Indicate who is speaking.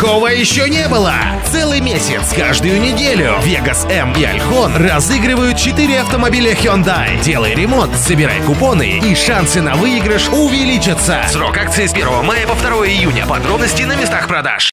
Speaker 1: Такого еще не было! Целый месяц, каждую неделю Vegas M и Альхон разыгрывают 4 автомобиля Hyundai. Делай ремонт, собирай купоны и шансы на выигрыш увеличатся. Срок акции с 1 мая по 2 июня. Подробности на местах продаж.